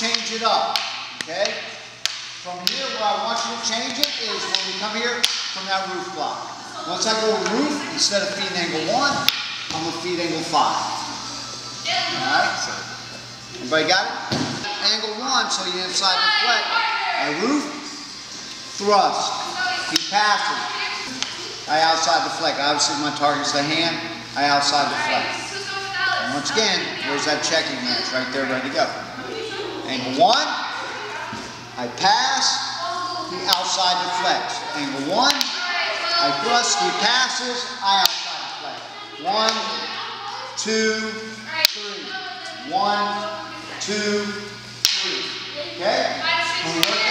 change it up, okay? From here, what I want you to change it is when we come here from that roof block. Once I go roof, instead of feed angle one, I'm gonna feed angle five. All right, so everybody got it? Angle one, so you inside the flat. A roof, thrust, he passes. I outside the fleck. Obviously, my target's the hand. I outside the fleck. And once again, there's that checking match right there, ready to go. Angle one, I pass, he outside flex. Angle one, I thrust, he passes, I outside flex. One, two, three. One, two, three. Okay?